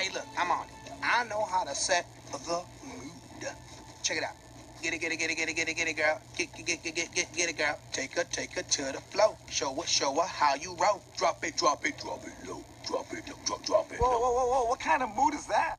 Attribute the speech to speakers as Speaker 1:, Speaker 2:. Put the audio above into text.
Speaker 1: Hey, look, I'm on it. I know how to set the mood. Check it out. Get it, get it, get it, get it, get it, get it, girl. Get, get, get, get, get, get, it, girl. Take her, take her to the flow. Show her, show her how you roll. Drop it, drop it, drop it low. Drop it, low, drop, drop it low.
Speaker 2: Whoa, whoa, whoa, whoa. What kind of mood is that?